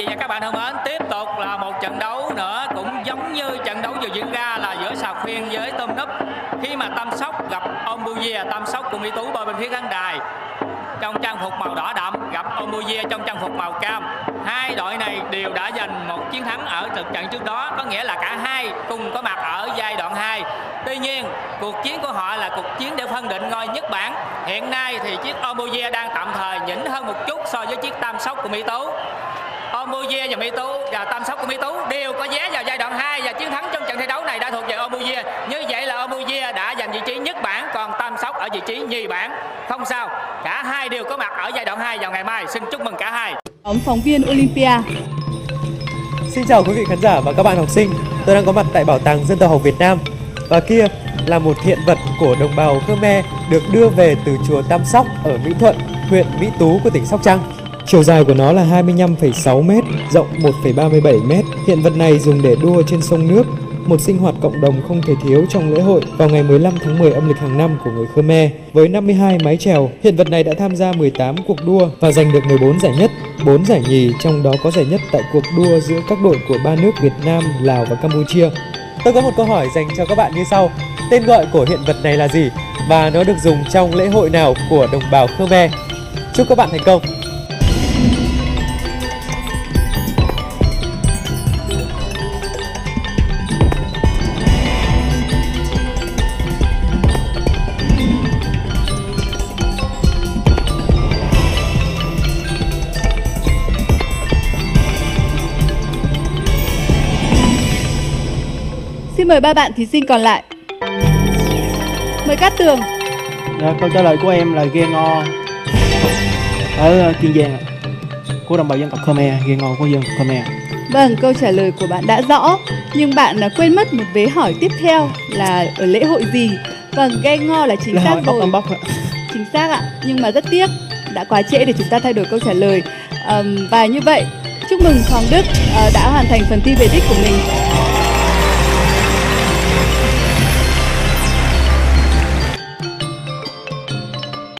vị và các bạn thân mến, tiếp tục là một trận đấu nữa cũng giống như trận đấu vừa diễn ra là giữa Sào Khuyên với Tôm Núp. Khi mà tam Sóc gặp Ombuye, tam Sóc cùng Mỹ Tú bơi bên phía khán đài trong trang phục màu đỏ đậm gặp Ombuye trong trang phục màu cam. Hai đội này đều đã giành một chiến thắng ở trận trận trước đó, có nghĩa là cả hai cùng có mặt ở giai đoạn 2. Tuy nhiên, cuộc chiến của họ là cuộc chiến để phân định ngôi nhất bảng. Hiện nay thì chiếc Ombuye đang tạm thời nhỉnh hơn một chút so với chiếc Tam Sóc của Mỹ Tú. Ombuye và Mỹ Tú và Tam Sóc của Mỹ Tú đều có vé vào giai đoạn 2 và chiến thắng trong trận thi đấu này đã thuộc về Ombuye. Như vậy là Ombuye đã giành vị trí nhất bảng còn Tam Sóc ở vị trí nhì bảng. Không sao, cả hai đều có mặt ở giai đoạn 2 vào ngày mai. Xin chúc mừng cả hai. Nhóm phóng viên Olympia. Xin chào quý vị khán giả và các bạn học sinh. Tôi đang có mặt tại Bảo tàng Dân tộc học Việt Nam. Và kia là một hiện vật của đồng bào Khmer được đưa về từ chùa Tam Sóc ở Mỹ Thuận, huyện Mỹ Tú của tỉnh Sóc Trăng. Chiều dài của nó là 25,6 m, rộng 1,37 m. Hiện vật này dùng để đua trên sông nước, một sinh hoạt cộng đồng không thể thiếu trong lễ hội vào ngày 15 tháng 10 âm lịch hàng năm của người Khmer. Với 52 mái chèo, hiện vật này đã tham gia 18 cuộc đua và giành được 14 giải nhất, 4 giải nhì, trong đó có giải nhất tại cuộc đua giữa các đội của ba nước Việt Nam, Lào và Campuchia. Tôi có một câu hỏi dành cho các bạn như sau. Tên gọi của hiện vật này là gì? Và nó được dùng trong lễ hội nào của đồng bào Khmer? Chúc các bạn thành công! Xin mời ba bạn thí sinh còn lại. Mời Cát Tường. Dạ, câu trả lời của em là ghe ngò ở Kiên Giang của đồng bào dân tộc Khmer, ghe ngò của dân tộc Khmer. Vâng, câu trả lời của bạn đã rõ Nhưng bạn à, quên mất một vế hỏi tiếp theo là ở lễ hội gì Vâng, ghe ngo là chính Lễ xác Bóc rồi Bóc ạ. Chính xác ạ Nhưng mà rất tiếc Đã quá trễ để chúng ta thay đổi câu trả lời Ờm, Và như vậy Chúc mừng Hoàng Đức ờ, đã hoàn thành phần thi về đích của mình